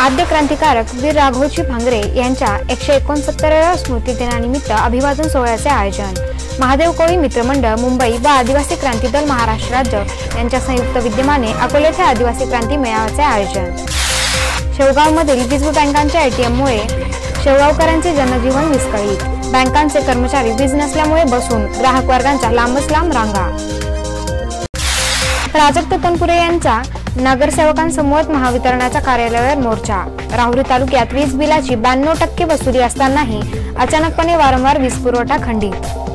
आद्य क्रांतिकारक वीर राघोजी भांगरे यांच्या एकशे एकोणसत्तराव्या स्मृती दिनानिमित्त अभिवादन सोहळ्याचे आयोजन. महादेव कोळी मित्रमंडळ मुंबई व आदिवासी क्रांती दल महाराष्ट्र राज्य यांच्या संयुक्त विद्यमाने अकोल्याच्या आदिवासी क्रांती मेळाव्याचे आयोजन. शेवगावमधील वीज बँकांच्या एटीएममुळे शेवगावकरांचे जनजीवन विस्कळीत. बँकांचे कर्मचारी वीज नसल्यामुळे बसून ग्राहक वर्गांच्या लांबच लांब रांगा. प्राजक्त तनपुरे यांचा नगरसेवकांसमोर महावितरणाच्या कार्यालयावर मोर्चा. राहुरी तालुक्यात वीज बिलाची ब्याण्णव टक्के वसुली असतानाही अचानकपणे वारंवार वीज पुरवठा खंडित